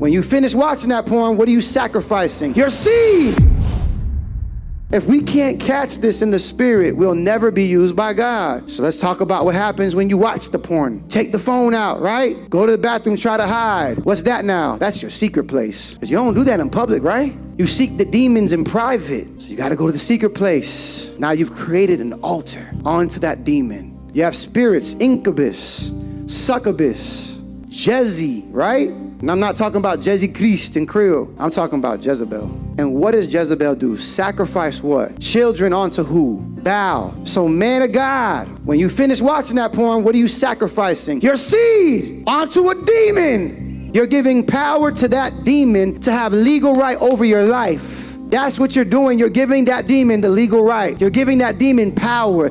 When you finish watching that porn, what are you sacrificing? Your seed. If we can't catch this in the spirit, we'll never be used by God. So let's talk about what happens when you watch the porn. Take the phone out, right? Go to the bathroom, try to hide. What's that now? That's your secret place. Because you don't do that in public, right? You seek the demons in private. So you got to go to the secret place. Now you've created an altar onto that demon. You have spirits, incubus, succubus, Jezzy, right? And I'm not talking about Jezzy Christ and Creole. I'm talking about Jezebel. And what does Jezebel do? Sacrifice what? Children onto who? Baal. So, man of God, when you finish watching that porn, what are you sacrificing? Your seed onto a demon. You're giving power to that demon to have legal right over your life. That's what you're doing. You're giving that demon the legal right. You're giving that demon power.